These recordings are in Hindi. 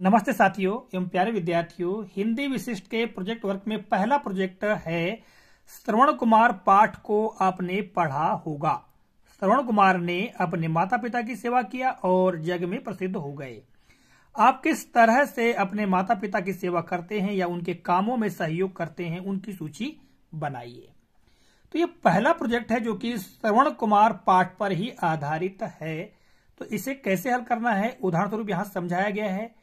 नमस्ते साथियों, एवं प्यारे विद्यार्थियों, हिंदी विशिष्ट के प्रोजेक्ट वर्क में पहला प्रोजेक्ट है श्रवण कुमार पाठ को आपने पढ़ा होगा। श्रवण कुमार ने अपने माता पिता की सेवा किया और जग में प्रसिद्ध हो गए। आप किस तरह से अपने माता पिता की सेवा करते हैं या उनके कामों में सहयोग करते हैं, उनकी सूची बनाइए। तो ये पहला प्रोजेक्ट है जो कि श्रवण कुमार पाठ पर ही आधारित है। तो इसे कैसे हल करना है, उदाहरण स्वरूप यहाँ समझाया गया है।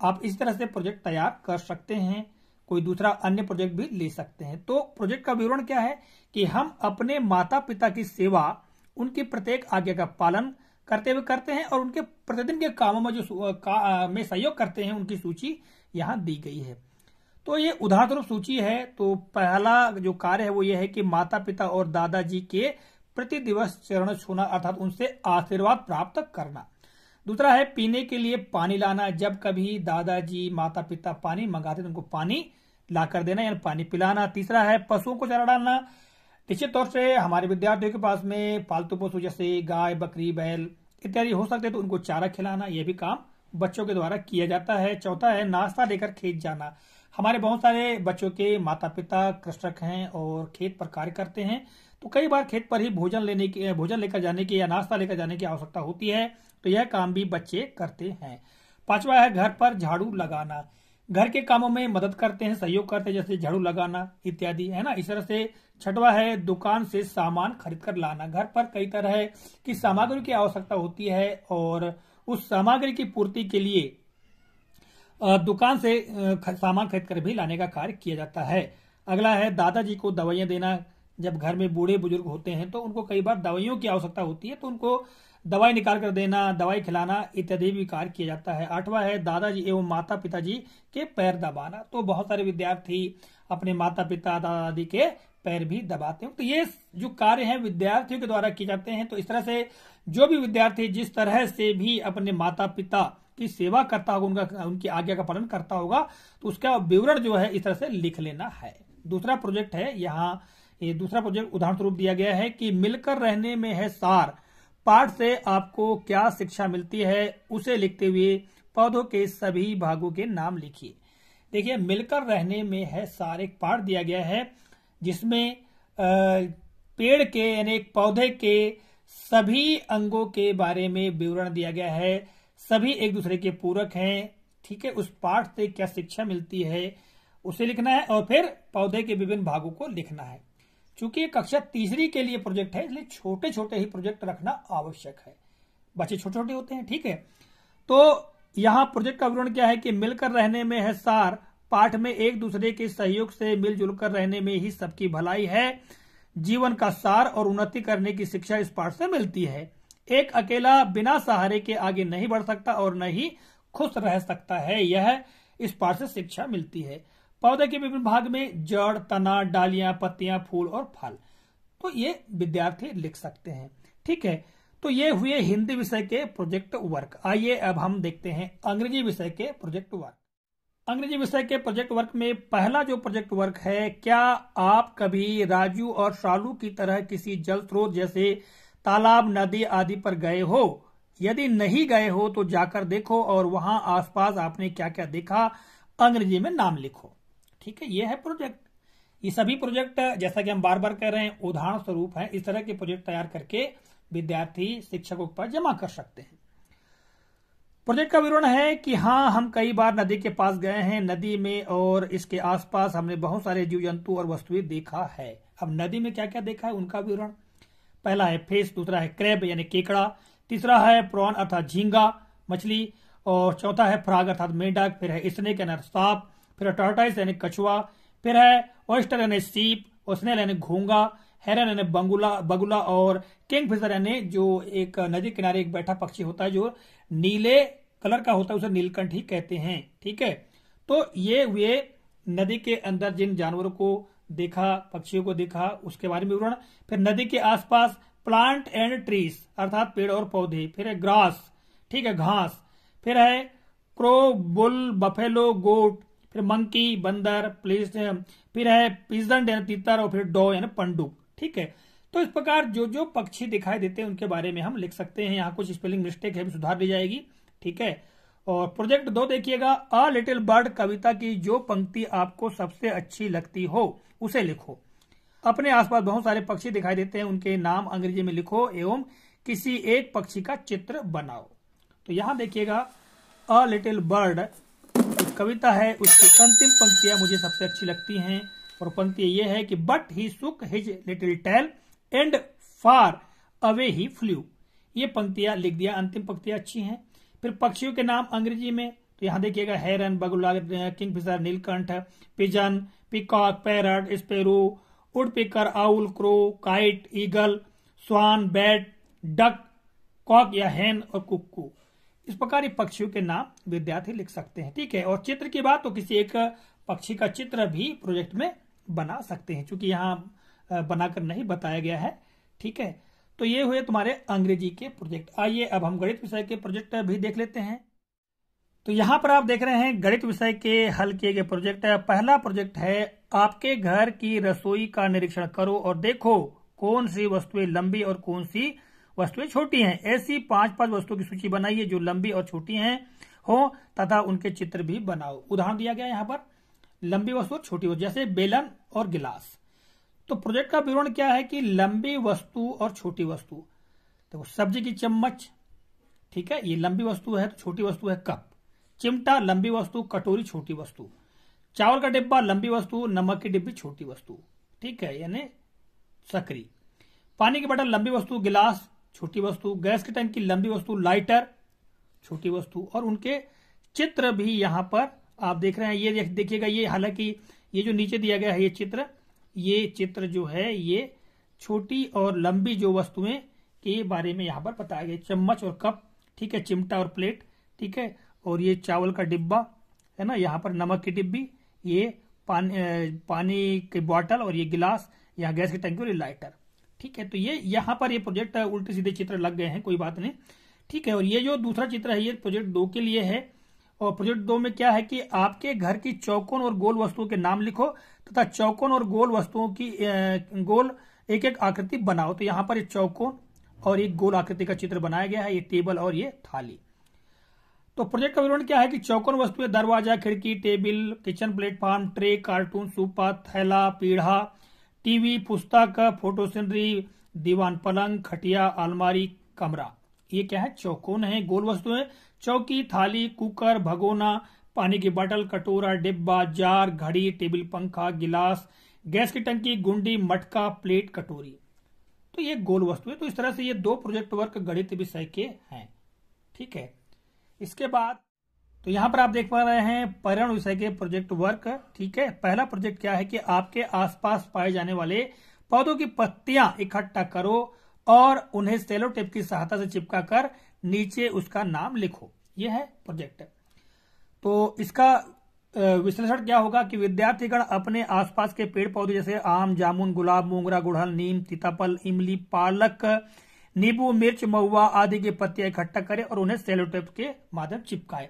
आप इस तरह से प्रोजेक्ट तैयार कर सकते हैं कोई दूसरा अन्य प्रोजेक्ट भी ले सकते हैं। तो प्रोजेक्ट का विवरण क्या है? कि हम अपने माता पिता की सेवा उनकी प्रत्येक आज्ञा का पालन करते हुए करते हैं और उनके प्रतिदिन के कामों में जो का, में सहयोग करते हैं उनकी सूची यहाँ दी गई है। तो ये उदाहरण स्वरूप सूची है। तो पहला जो कार्य है वो ये है कि माता पिता और दादाजी के प्रति दिवस चरण छूना अर्थात उनसे आशीर्वाद प्राप्त करना। दूसरा है, पीने के लिए पानी लाना। जब कभी दादाजी माता पिता पानी मंगाते तो उनको पानी लाकर देना, यानी पानी पिलाना। तीसरा है, पशुओं को चारा डालना। निश्चित तौर से हमारे विद्यार्थियों के पास में पालतू पशु, जैसे गाय, बकरी, बैल इत्यादि हो सकते तो उनको चारा खिलाना यह भी काम बच्चों के द्वारा किया जाता है। चौथा है, नाश्ता लेकर खेत जाना। हमारे बहुत सारे बच्चों के माता पिता कृषक हैं और खेत पर कार्य करते हैं तो कई बार खेत पर ही भोजन लेने की, भोजन लेकर जाने की या नाश्ता लेकर जाने की आवश्यकता होती है तो यह काम भी बच्चे करते हैं। पांचवा है घर पर झाड़ू लगाना। घर के कामों में मदद करते हैं, सहयोग करते हैं, जैसे झाड़ू लगाना इत्यादि, है ना? इस तरह से छठवा है दुकान से सामान खरीद कर लाना। घर पर कई तरह की सामग्री की आवश्यकता होती है और उस सामग्री की पूर्ति के लिए दुकान से सामान खरीद कर भी लाने का कार्य किया जाता है। अगला है, दादाजी को दवाइयाँ देना। जब घर में बूढ़े बुज़ुर्ग होते हैं तो उनको कई बार दवाइयों की आवश्यकता होती है तो उनको दवाई निकाल कर देना, दवाई खिलाना इत्यादि भी कार्य किया जाता है। आठवां है, दादाजी एवं माता पिताजी के पैर दबाना। तो बहुत सारे विद्यार्थी अपने माता पिता दादा दादी के पैर भी दबाते हैं। तो ये जो कार्य है, विद्यार्थियों के द्वारा किए जाते हैं। तो इस तरह से जो भी विद्यार्थी जिस तरह से भी अपने माता पिता की सेवा करता होगा, उनका, उनकी आज्ञा का पालन करता होगा तो उसका विवरण जो है इस तरह से लिख लेना है। दूसरा प्रोजेक्ट है, यहाँ, ये दूसरा प्रोजेक्ट उदाहरण स्वरूप दिया गया है कि मिलकर रहने में है सार। पाठ से आपको क्या शिक्षा मिलती है, उसे लिखते हुए पौधों के सभी भागों के नाम लिखिए। देखिए, मिलकर रहने में है सार एक पाठ दिया गया है, जिसमें पेड़ के, यानी पौधे के सभी अंगों के बारे में विवरण दिया गया है। सभी एक दूसरे के पूरक हैं, ठीक है? उस पाठ से क्या शिक्षा मिलती है, उसे लिखना है और फिर पौधे के विभिन्न भागों को लिखना है। चूँकि कक्षा तीसरी के लिए प्रोजेक्ट है, इसलिए छोटे छोटे ही प्रोजेक्ट रखना आवश्यक है। बच्चे छोटे छोटे होते हैं, ठीक है? तो यहाँ प्रोजेक्ट का विवरण क्या है कि मिलकर रहने में है सार, पाठ में एक दूसरे के सहयोग से मिलजुल कर रहने में ही सबकी भलाई है। जीवन का सार और उन्नति करने की शिक्षा इस पाठ से मिलती है। एक अकेला बिना सहारे के आगे नहीं बढ़ सकता और न ही खुश रह सकता है। यह इस पाठ से शिक्षा मिलती है। पौधे के विभिन्न भाग में जड़, तना, डालियाँ, पत्तियाँ, फूल और फल। तो ये विद्यार्थी लिख सकते हैं। ठीक है तो ये हुए हिंदी विषय के प्रोजेक्ट वर्क। आइए अब हम देखते हैं अंग्रेज़ी विषय के प्रोजेक्ट वर्क। अंग्रेज़ी विषय के प्रोजेक्ट वर्क में पहला जो प्रोजेक्ट वर्क है, क्या आप कभी राजू और शालू की तरह किसी जल स्रोत जैसे तालाब, नदी आदि पर गए हो। यदि नहीं गए हो तो जाकर देखो और वहाँ आसपास आपने क्या क्या देखा, अंग्रेज़ी में नाम लिखो। ठीक है, ये है प्रोजेक्ट। ये सभी प्रोजेक्ट, जैसा कि हम बार बार कह रहे हैं, उदाहरण स्वरूप है। इस तरह के प्रोजेक्ट तैयार करके विद्यार्थी शिक्षकों पर जमा कर सकते हैं। प्रोजेक्ट का विवरण है कि हाँ हम कई बार नदी के पास गए हैं। नदी में और इसके आसपास हमने बहुत सारे जीव जंतु और वस्तुएँ देखा है। अब नदी में क्या क्या देखा है, उनका विवरण। पहला है फेस, दूसरा है क्रैब, यानी केकड़ा, तीसरा है प्रॉन अर्थात झींगा, मछली, और चौथा है फ्राग अर्थात मेंढक, फिर है स्नेक यानी सांप, फिर है टर्टाइस यानी कछुआ, फिर है ऑयस्टर यानी सीप स्नेल यानी घोंगा, हेरन यानी बंगुला, बगुला, और किंग फिशर यानी जो एक नदी किनारे एक बैठा पक्षी होता है, जो नीले कलर का होता है, उसे नीलकंठ ही कहते हैं, ठीक है? तो ये हुए नदी के अंदर जिन जानवरों को देखा, पक्षियों को देखा, उसके बारे में विवरण, फिर नदी के आसपास प्लांट एंड ट्रीज अर्थात पेड़ और पौधे, फिर है ग्रास ठीक है, घास, फिर है क्रो बुल बफेलो गोट फिर मंकी बंदर प्लेस फिर है पिजन यानी तीतर और फिर डो यानी पंडुक ठीक है? तो इस प्रकार जो जो पक्षी दिखाई देते हैं, उनके बारे में हम लिख सकते हैं। यहाँ कुछ स्पेलिंग मिस्टेक है भी सुधार दी जाएगी, ठीक है? और प्रोजेक्ट दो देखिएगा अ लिटिल बर्ड कविता की जो पंक्ति आपको सबसे अच्छी लगती हो, उसे लिखो। अपने आसपास बहुत सारे पक्षी दिखाई देते हैं, उनके नाम अंग्रेज़ी में लिखो एवं किसी एक पक्षी का चित्र बनाओ। तो यहाँ देखिएगा अ लिटिल बर्ड कविता है, उसकी अंतिम पंक्तियाँ मुझे सबसे अच्छी लगती हैं, और पंक्ति ये है कि but he shook his little tail and far away he flew ये पंक्तियाँ लिख दिया, अंतिम पंक्तियाँ अच्छी हैं। फिर पक्षियों के नाम अंग्रेज़ी में तो यहाँ देखिएगा हेरन बगुला kingfisher, Neelkanth, pigeon, peacock, parrot, sparrow woodpecker owl, crow, kite, eagle, swan, bat, duck, cock या हैन और कुक्कू। इस प्रकार पक्षियों के नाम विद्यार्थी लिख सकते हैं, ठीक है? और चित्र की बात तो किसी एक पक्षी का चित्र भी प्रोजेक्ट में बना सकते हैं क्योंकि यहाँ बनाकर नहीं बताया गया है, ठीक है? तो ये हुए तुम्हारे अंग्रेज़ी के प्रोजेक्ट। आइए, अब हम गणित विषय के प्रोजेक्ट भी देख लेते हैं। तो यहाँ पर आप देख रहे हैं गणित विषय के हल किए गए प्रोजेक्ट। पहला प्रोजेक्ट है, आपके घर की रसोई का निरीक्षण करो और देखो कौन सी वस्तुएँ लंबी और कौन सी वस्तुएँ छोटी हैं। ऐसी पाँच पाँच वस्तुओं की सूची बनाइए जो लंबी और छोटी हैं, हो, तथा उनके चित्र भी बनाओ। उदाहरण दिया गया यहाँ पर, लंबी वस्तु और छोटी वस्तु, जैसे बेलन और गिलास। तो प्रोजेक्ट का विवरण क्या है कि लंबी वस्तु और छोटी वस्तु? देखो, सब्ज़ी की चम्मच, ठीक है, ये लंबी वस्तु है तो छोटी वस्तु है कप। चिमटा, लंबी वस्तु, कटोरी, छोटी वस्तु। चावल का डिब्बा, लंबी वस्तु, नमक की डिब्बी, छोटी वस्तु। ठीक है, यानी सकरी पानी की बटन लंबी वस्तु, गिलास, छोटी वस्तु। गैस की टंकी, लंबी वस्तु, लाइटर, छोटी वस्तु। और उनके चित्र भी यहाँ पर आप देख रहे हैं। ये देखिएगा, ये हालाँकि ये जो नीचे दिया गया है, ये चित्र ये चित्र जो है, ये छोटी और लंबी जो वस्तुएँ के बारे में यहाँ पर बताया गया। चम्मच और कप, ठीक है, चिमटा और प्लेट, ठीक है, और ये चावल का डिब्बा, है ना, यहाँ पर नमक की डिब्बी, ये पानी पानी की बॉटल और ये गिलास, यहाँ गैस की टंकी और ये लाइटर, ठीक है। तो ये यहाँ पर ये प्रोजेक्ट उल्टे सीधे चित्र लग गए हैं, कोई बात नहीं, ठीक है। और ये जो दूसरा चित्र है, ये प्रोजेक्ट दो के लिए है और प्रोजेक्ट दो में क्या है कि आपके घर की चौकोन और गोल वस्तुओं के नाम लिखो तथा चौकोन और गोल वस्तुओं की गोल एक एक आकृति बनाओ। तो यहाँ पर एक चौकोन और एक गोल आकृति का चित्र बनाया गया है, ये टेबल और ये थाली। तो प्रोजेक्ट का विवरण क्या है कि चौकोन वस्तुएँ, दरवाज़ा, खिड़की, table, kitchen platform tray, carton सूपा थैला, पीढ़ा, टीवी, पुस्तक फ़ोटो सीनरी दीवान, पलंग, खटिया, अलमारी, कमरा। ये क्या है? चौकोन है? गोल वस्तुएँ चौकी, थाली, कुकर, भगोना, पानी की बोतल कटोरा, डिब्बा, जार, घड़ी, टेबल, पंखा, गिलास, गैस की टंकी, गुंडी, मटका, प्लेट, कटोरी। तो ये गोल वस्तु है। तो इस तरह से ये दो प्रोजेक्ट वर्क गणित विषय के हैं। ठीक है? इसके बाद तो यहाँ पर आप देख पा रहे हैं पर्यावरण विषय के प्रोजेक्ट वर्क। ठीक है? पहला प्रोजेक्ट क्या है कि आपके आसपास पाए जाने वाले पौधों की पत्तियाँ इकट्ठा करो। और उन्हें सेलो टेप की सहायता से चिपका कर नीचे उसका नाम लिखो। यह है प्रोजेक्ट तो इसका विश्लेषण क्या होगा कि विद्यार्थीगण अपने आसपास के पेड़ पौधे जैसे आम, जामुन, गुलाब, मोंगरा, गुड़हल, नीम सीताफल इमली, पालक, नींबू, मिर्च, महुआ आदि की पत्तियाँ इकट्ठा करें और उन्हें सेलोटेप के माध्यम चिपकाए।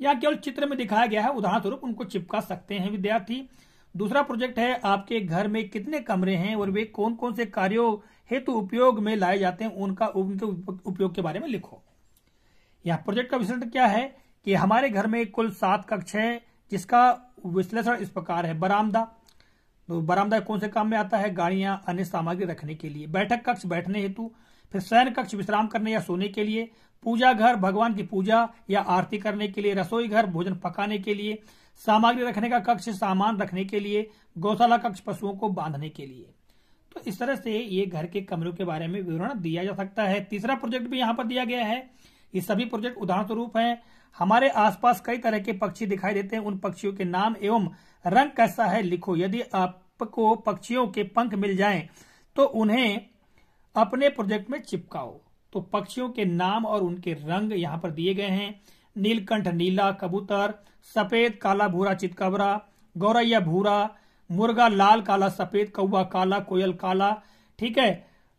या केवल चित्र में दिखाया गया है उदाहरण स्वरूप उनको चिपका सकते हैं विद्यार्थी। दूसरा प्रोजेक्ट है, आपके घर में कितने कमरे हैं और वे कौन कौन से कार्यों हेतु उपयोग में लाए जाते हैं, उनका उपयोग के बारे में लिखो। यह प्रोजेक्ट का विश्लेषण क्या है कि हमारे घर में कुल सात कक्ष है, जिसका विश्लेषण इस प्रकार है। बरामदा। तो बरामदा कौन से काम में आता है? गाड़ियाँ, अन्य सामग्री रखने के लिए। बैठक कक्ष, बैठने हेतु। फिर शयन कक्ष, विश्राम करने या सोने के लिए। पूजा घर, भगवान की पूजा या आरती करने के लिए। रसोई घर, भोजन पकाने के लिए। सामग्री रखने का कक्ष, सामान रखने के लिए। गौशाला कक्ष, पशुओं को बांधने के लिए। तो इस तरह से ये घर के कमरों के बारे में विवरण दिया जा सकता है। तीसरा प्रोजेक्ट भी यहाँ पर दिया गया है। ये सभी प्रोजेक्ट उदाहरण स्वरूप है। हमारे आसपास कई तरह के पक्षी दिखाई देते हैं। उन पक्षियों के नाम एवं रंग कैसा है लिखो। यदि आपको पक्षियों के पंख मिल जाएँ तो उन्हें अपने प्रोजेक्ट में चिपकाओ। तो पक्षियों के नाम और उनके रंग यहाँ पर दिए गए हैं। नीलकंठ नीला कबूतर, सफ़ेद काला भूरा चितकबरा, गौरैया भूरा मुर्गा लाल, काला, सफ़ेद कौआ काला, कोयल काला, ठीक है?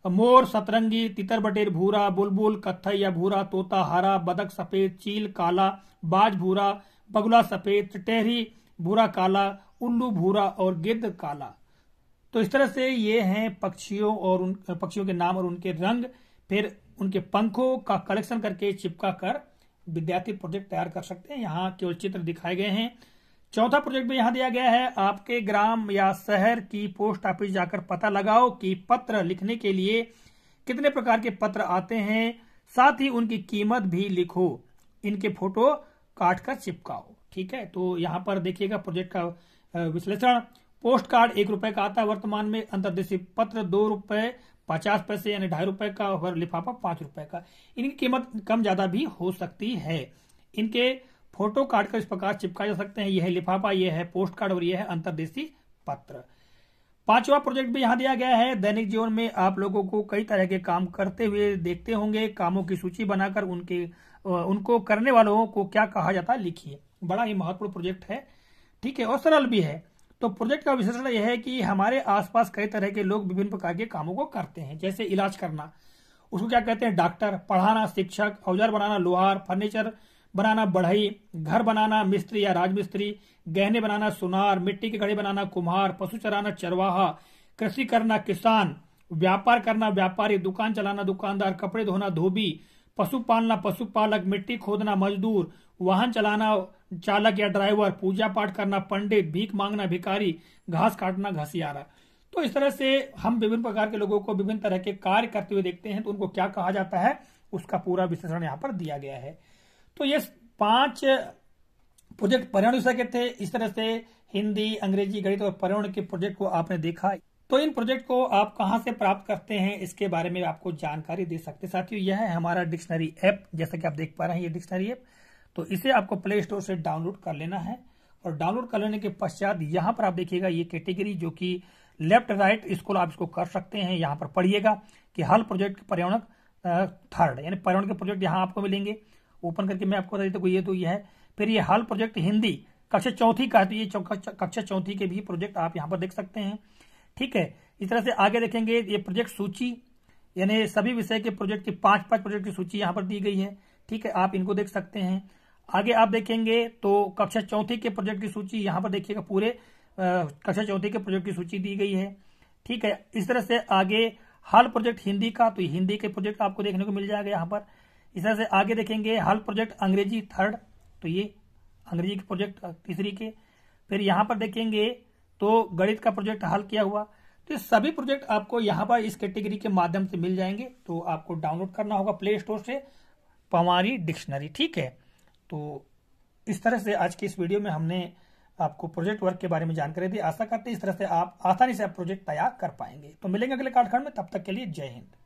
मोर, सतरंगी, तितर बटेर भूरा, बुलबुल, कत्थई या भूरा, तोता, हरा, बदक सफ़ेद, चील काला, बाज भूरा, बगुला सफ़ेद टेहरी भूरा काला, उल्लू भूरा और गिद्ध काला। तो इस तरह से ये हैं पक्षियों और उन, पक्षियों के नाम और उनके रंग, फिर उनके पंखों का कलेक्शन करके चिपका कर विद्यार्थी प्रोजेक्ट तैयार कर सकते हैं। यहाँ केवल चित्र दिखाए गए हैं। चौथा प्रोजेक्ट भी यहाँ दिया गया है। आपके ग्राम या शहर की पोस्ट ऑफ़िस जाकर पता लगाओ कि पत्र लिखने के लिए कितने प्रकार के पत्र आते हैं, साथ ही उनकी कीमत भी लिखो। इनके फ़ोटो काट कर चिपकाओ, ठीक है? तो यहाँ पर देखिएगा प्रोजेक्ट का विश्लेषण। पोस्ट कार्ड एक रुपए का आता है वर्तमान में, अंतर्देशीय पत्र दो रुपए, पचास पैसे यानी ढाई रुपए का, और लिफाफा पाँच रुपए का। इनकी कीमत कम ज़्यादा भी हो सकती है। इनके फ़ोटो काट कर इस प्रकार चिपकाए जा सकते हैं। यह है लिफाफा, यह है पोस्ट कार्ड और यह है अंतर्देशीय पत्र। पांचवा प्रोजेक्ट भी यहाँ दिया गया है। दैनिक जीवन में आप लोगों को कई तरह के काम करते हुए देखते होंगे। कामों की सूची बनाकर उनके उनको करने वालों को क्या कहा जाता है, लिखिए। बड़ा ही महत्वपूर्ण प्रोजेक्ट है। ठीक है, और सरल भी है। तो प्रोजेक्ट का विशेषण यह है कि हमारे आसपास कई तरह के लोग विभिन्न प्रकार के कामों को करते हैं, जैसे इलाज करना। उसको क्या कहते हैं डॉक्टर पढ़ाना, शिक्षक, औज़ार बनाना, लोहार फर्नीचर बनाना बढ़ई, घर बनाना मिस्त्री या राजमिस्त्री, गहने बनाना सुनार, मिट्टी के घड़े बनाना कुम्हार, पशु चराना चरवाहा, कृषि करना किसान, व्यापार करना व्यापारी, दुकान चलाना दुकानदार, कपड़े धोना धोबी, पशु पालना पशुपालक, मिट्टी खोदना मजदूर, वाहन चलाना चालक या ड्राइवर, पूजा पाठ करना पंडित, भीख मांगना भिकारी घास काटना घसियारा। तो इस तरह से हम विभिन्न प्रकार के लोगों को विभिन्न तरह के कार्य करते हुए देखते हैं तो उनको क्या कहा जाता है, उसका पूरा विश्लेषण यहाँ पर दिया गया है। तो ये पाँच प्रोजेक्ट पर्यावरण विषय के थे। इस तरह से हिंदी, अंग्रेज़ी, गणित और पर्यावरण के प्रोजेक्ट को आपने देखा। तो इन प्रोजेक्ट को आप कहाँ से प्राप्त करते हैं, इसके बारे में आपको जानकारी दे सकते साथियों, यह है हमारा डिक्शनरी ऐप, जैसा कि आप देख पा रहे हैं, ये डिक्शनरी ऐप। तो इसे आपको प्ले स्टोर से डाउनलोड कर लेना है और डाउनलोड कर लेने के पश्चात यहाँ पर आप देखिएगा ये कैटेगरी जो कि लेफ़्ट राइट इसको आप इसको कर सकते हैं। यहाँ पर पढ़िएगा कि हल प्रोजेक्ट पर्यावरण थर्ड यानी पर्यावरण के प्रोजेक्ट यहाँ आपको मिलेंगे। ओपन करके मैं आपको बता देता हूँ ये तो ये है। फिर ये हाल प्रोजेक्ट हिंदी, कक्षा चौथी का तो ये कक्षा चौथी के भी प्रोजेक्ट आप यहाँ पर देख सकते हैं। ठीक है, इस तरह से आगे देखेंगे, ये प्रोजेक्ट सूची, यानी सभी विषय के प्रोजेक्ट की पाँच पाँच प्रोजेक्ट की सूची यहाँ पर दी गई है। ठीक है, आप इनको देख सकते हैं। आगे आप देखेंगे तो कक्षा चौथी के प्रोजेक्ट की सूची यहाँ पर देखिएगा पूरे कक्षा चौथी के प्रोजेक्ट की सूची दी गई है। ठीक है, इस तरह से आगे हाल प्रोजेक्ट हिंदी का तो हिंदी के प्रोजेक्ट आपको देखने को मिल जाएगा यहाँ पर। इस तरह से आगे देखेंगे, हल प्रोजेक्ट अंग्रेज़ी थर्ड तो ये अंग्रेज़ी के प्रोजेक्ट तीसरी के। फिर यहाँ पर देखेंगे तो गणित का प्रोजेक्ट हल किया हुआ। तो सभी प्रोजेक्ट आपको यहाँ पर इस कैटेगरी के माध्यम से मिल जाएँगे तो आपको डाउनलोड करना होगा प्ले स्टोर से, पवारी डिक्शनरी, ठीक है? तो इस तरह से आज की इस वीडियो में हमने आपको प्रोजेक्ट वर्क के बारे में जानकारी दी। आशा करते हैं इस तरह से आप आसानी से आप प्रोजेक्ट तैयार कर पाएँगे। तो मिलेंगे अगले काठखंड में, तब तक के लिए जय हिंद।